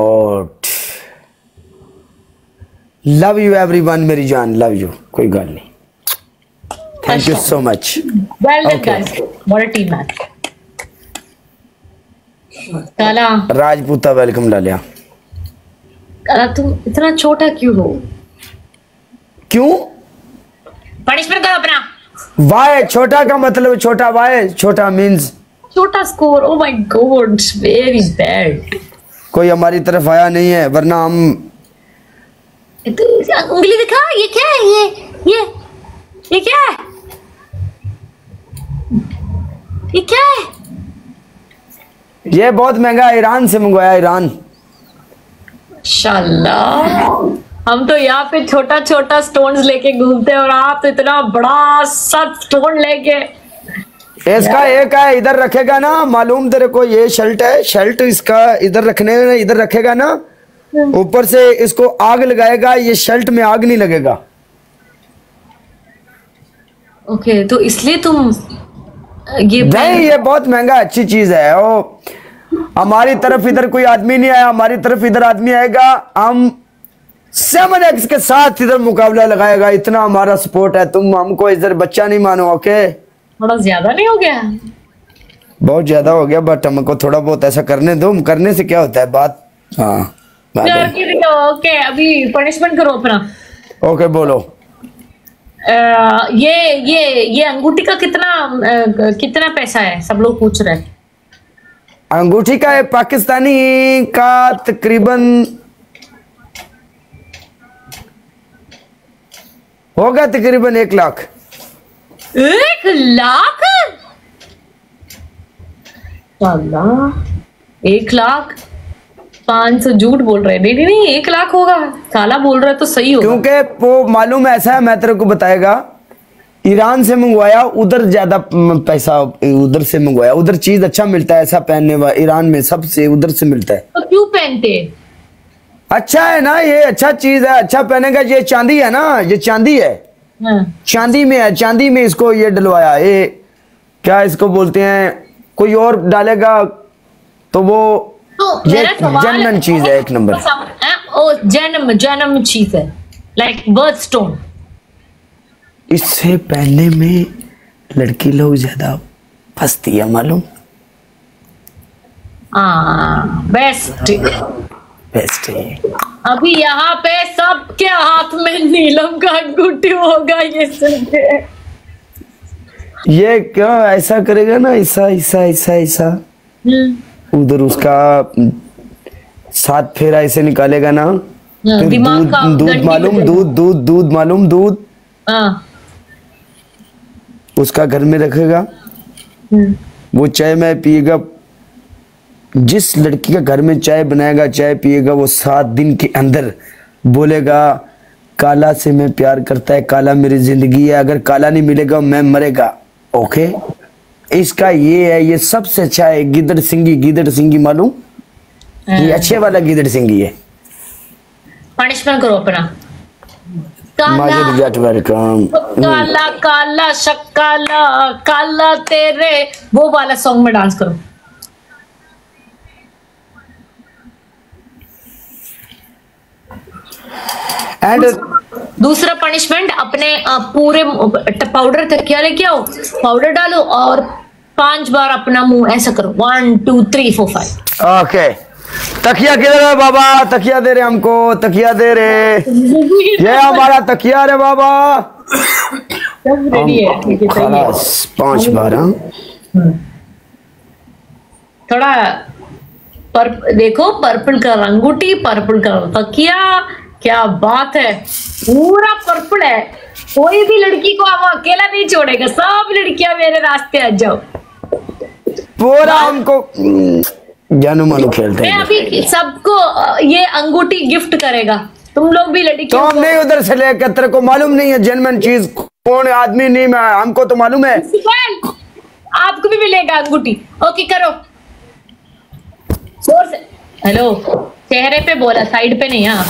God love you everyone मेरी जान love you कोई गल नहीं. Thank you so much. राजपूता welcome डालिया काला तुम इतना छोटा क्यों हो क्यों पनिशमेंट करो अपना वाई छोटा का मतलब छोटा वाय छोटा मीन्स छोटा score oh my god very bad कोई हमारी तरफ़ आया नहीं है वरना हम उंगली दिखा ये क्या है ये ये ये क्या है? ये क्या है? ये बहुत महँगा ईरान से मंगवाया ईरान। हम तो यहाँ पे छोटा छोटा स्टोन्स लेके घूमते हैं और आप तो इतना बड़ा सा स्टोन लेके इसका एक है इधर रखेगा ना मालूम तेरे को ये शर्ट है शर्ट इसका इधर रखने में इधर रखेगा ना ऊपर से इसको आग लगाएगा ये शर्ट में आग नहीं लगेगा। ओके तो इसलिए तुम ये नहीं ये बहुत महँगा अच्छी चीज़ है ओ। हमारी तरफ़ इधर कोई आदमी नहीं आया हमारी तरफ़ इधर आदमी आएगा हम सेवन एक्स के साथ इधर मुकाबला लगाएगा इतना हमारा सपोर्ट है तुम हमको इधर बच्चा नहीं मानो ओके थोड़ा ज़्यादा नहीं हो गया? बहुत ज़्यादा हो गया बट हमको थोड़ा बहुत ऐसा करने दो। करने से क्या होता है? बात हाँ ओके अभी पनिशमेंट करो अपना। ओके बोलो। अ, ये ये ये अंगूठी का कितना अ, कितना पैसा है? सब लोग पूछ रहे हैं। अंगूठी का है पाकिस्तानी का तकरीबन होगा तकरीबन एक लाख। एक लाख? एक लाख? पाँच सौ झूठ बोल रहे हैं। नहीं नहीं नहीं एक लाख होगा। काला बोल रहा है तो सही होगा। क्योंकि वो मालूम ऐसा है मैं तेरे को बताएगा। ईरान से मंगवाया उधर ज़्यादा पैसा उधर से मंगवाया। उधर चीज़ अच्छा मिलता है ऐसा पहनने वाला ईरान में सबसे उधर से मिलता है। तो क्यों पहनते? अच्छा है ना ये अच्छा चीज़ है अच्छा पहनेगा। ये चांदी है ना ये चांदी हाँ। चांदी में है चांदी में इसको ये डलवाया ये क्या इसको बोलते हैं कोई और डालेगा तो वो तो ये मेरा चीज़ है एक नंबर। हाँ, ओ जन्म जन्म चीज़ है लाइक बर्थ स्टोन इससे पहनने में लड़की लोग ज़्यादा फंसती है मालूम? हाँ बेस्ट बेस्ट है अभी यहाँ पे सबके हाथ में नीलम का अंगूठी होगा ये सुनके ये क्यों ऐसा करेगा ना ऐसा ऐसा ऐसा ऐसा। हम्म, उधर उसका सात फेरा ऐसे निकालेगा ना हाँ, दूध दूध मालूम दूध दूध दूध मालूम दूध। हाँ। उसका घर में रखेगा। हम्म, वो चाय में पिएगा जिस लड़की का घर में चाय बनाएगा चाय पिएगा वो सात दिन के अंदर बोलेगा काला से मैं प्यार करता है काला मेरी ज़िंदगी है अगर काला नहीं मिलेगा मैं मरेगा। ओके? इसका ये है ये सबसे अच्छा है गिदड़ सिंगी गिदड़ सिंगी मालूम? ये अच्छे वाला गिदड़ सिंगी है। पनिशमेंट करो अपना। काला जट वेलकम काला काला शक्काला काला तेरे वो वाला सॉन्ग में डांस करो। एंड दूसरा पनिशमेंट अपने पूरे पाउडर तकिया लेके आओ पाउडर डालो और पाँच बार अपना मुँह ऐसा करो। One two three four five okay तकिया किधर है बाबा? तकिया दे रहे हमको। तकिया दे रहे ये हमारा तकिया रे बाबा। खलास पाँच बार हाँ। थोड़ा पर देखो पर्पल कलर अंगूठी पर्पल कलर तकिया क्या बात है? पूरा पर्पल है। कोई भी लड़की को हम अकेला नहीं छोड़ेगा। सब लड़कियाँ मेरे रास्ते आ जाओ। पूरा हमको जानू मानो खेलते मैं अभी सबको ये अंगूठी गिफ्ट करेगा। तुम लोग भी लड़की तो हम नहीं उधर से लेकर तेरे को मालूम नहीं है जेनमन चीज़ कौन आदमी नहीं मैं हमको तो मालूम है। आपको भी मिलेगा अंगूठी। ओके करो। ज़ोर से। हेलो चेहरे पे बोला साइड पे नहीं हाँ।